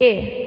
A.